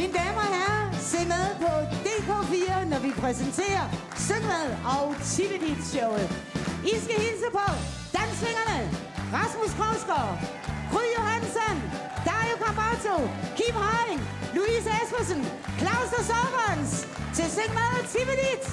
Mine damer og herrer, se med på DK4, når vi præsenterer Syngvad og Titledit-showet. I skal hilse på dansvingerne Rasmus Krogsgaard, Kryd Johansen, Dario Carbato, Kim Harding, Louise Espersen, Claus og Sorgons til Syngvad og Titledit.